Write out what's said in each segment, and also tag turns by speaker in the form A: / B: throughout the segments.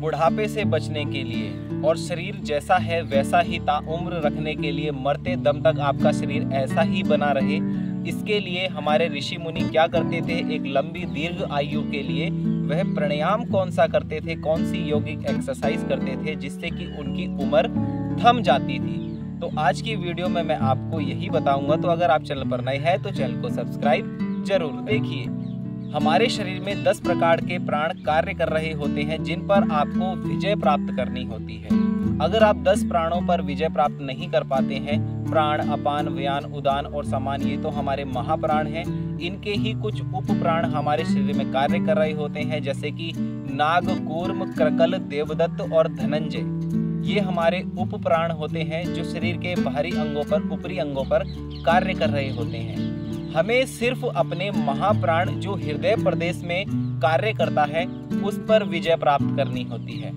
A: बुढ़ापे से बचने के लिए और शरीर जैसा है वैसा ही ताउम्र रखने के लिए मरते दम तक आपका शरीर ऐसा ही बना रहे। इसके लिए हमारे ऋषि मुनि क्या करते थे? एक लंबी दीर्घ आयु के लिए वह प्राणायाम कौन सा करते थे? कौन सी योगिक एक्सरसाइज करते थे जिससे कि उनकी उम्र थम जाती थी? तो आज की वीडियो में मैं आपको यही बताऊँगा। तो अगर आप चैनल पर नए हैं तो चैनल को सब्सक्राइब ज़रूर देखिए। हमारे शरीर में 10 प्रकार के प्राण कार्य कर रहे होते हैं, जिन पर आपको विजय प्राप्त करनी होती है। अगर आप 10 प्राणों पर विजय प्राप्त नहीं कर पाते हैं, प्राण, अपान, व्यान, उदान और समान, ये तो हमारे महाप्राण हैं। इनके ही कुछ उप प्राण हमारे शरीर में कार्य कर रहे होते हैं, जैसे कि नाग, कूर्म, क्रकल, देवदत्त और धनंजय। ये हमारे उप प्राण होते हैं, जो शरीर के बाहरी अंगों पर, ऊपरी अंगों पर कार्य कर रहे होते हैं। हमें सिर्फ़ अपने महाप्राण जो हृदय प्रदेश में कार्य करता है, उस पर विजय प्राप्त करनी होती है।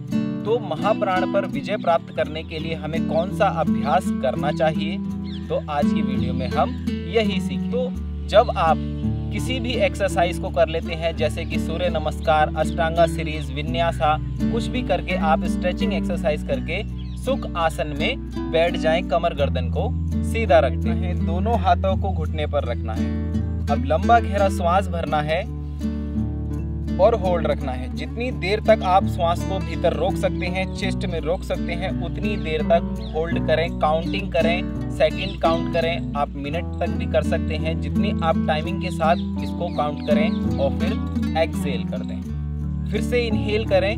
A: तो महाप्राण पर विजय प्राप्त करने के लिए हमें कौन सा अभ्यास करना चाहिए? तो आज की वीडियो में हम यही सीख तो जब आप किसी भी एक्सरसाइज को कर लेते हैं, जैसे कि सूर्य नमस्कार, अष्टांगा सीरीज़ विन्यासा, कुछ भी करके आप स्ट्रेचिंग एक्सरसाइज करके सुख आसन में बैठ जाएँ कमर गर्दन को, सीधा रखते हैं। दोनों हाथों को घुटने पर रखना है। अब लंबा गहरा श्वास भरना है और होल्ड रखना है। जितनी देर तक आप श्वास को भीतर रोक सकते हैं, चेस्ट में रोक सकते हैं, उतनी देर तक होल्ड करें, काउंटिंग करें सेकंड काउंट करें। आप मिनट तक भी कर सकते हैं, जितनी आप टाइमिंग के साथ इसको काउंट करें और फिर एक्सेल कर दें। फिर से इनहेल करें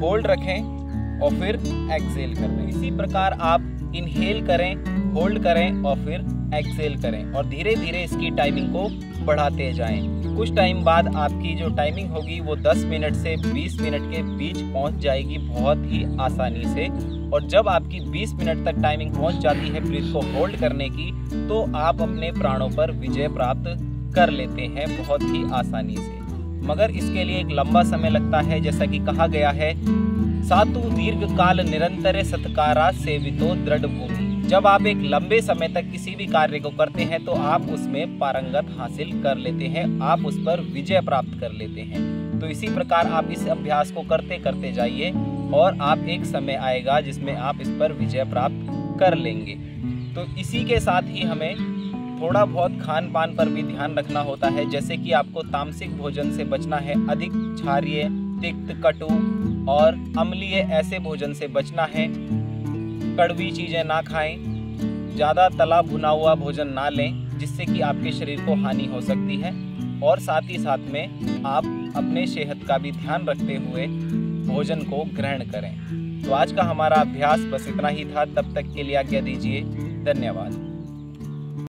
A: होल्ड रखें। और फिर एक्सेल कर दें इसी प्रकार आप इनहेल करें होल्ड करें और फिर एक्सेल करें और धीरे धीरे इसकी टाइमिंग को बढ़ाते जाएँ। कुछ टाइम बाद आपकी जो टाइमिंग होगी वो 10 मिनट से 20 मिनट के बीच पहुँच जाएगी बहुत ही आसानी से। और जब आपकी 20 मिनट तक टाइमिंग पहुँच जाती है ब्रीथ को होल्ड करने की तो आप अपने प्राणों पर विजय प्राप्त कर लेते हैं बहुत ही आसानी से। मगर इसके लिए एक लंबा समय लगता है, जैसा कि कहा गया है, सातु दीर्घ काल निरंतर सत्कारा सेवितो दृढ़ भूमि। जब आप एक लंबे समय तक किसी भी कार्य को करते हैं तो आप उसमें पारंगत हासिल कर लेते हैं, आप उस पर विजय प्राप्त कर लेते हैं। तो इसी प्रकार आप इस अभ्यास को करते करते जाइए और आप एक समय आएगा जिसमें आप इस पर विजय प्राप्त कर लेंगे। तो इसी के साथ ही हमें थोड़ा बहुत खान पान पर भी ध्यान रखना होता है, जैसे कि आपको तामसिक भोजन से बचना है, अधिक क्षारिय, तिक्त, कटु और अम्लीय ऐसे भोजन से बचना है। कड़वी चीज़ें ना खाएँ, ज़्यादा तला भुना हुआ भोजन ना लें, जिससे कि आपके शरीर को हानि हो सकती है। और साथ ही साथ में आप अपने सेहत का भी ध्यान रखते हुए भोजन को ग्रहण करें। तो आज का हमारा अभ्यास बस इतना ही था, तब तक के लिए आज्ञा दीजिए, धन्यवाद।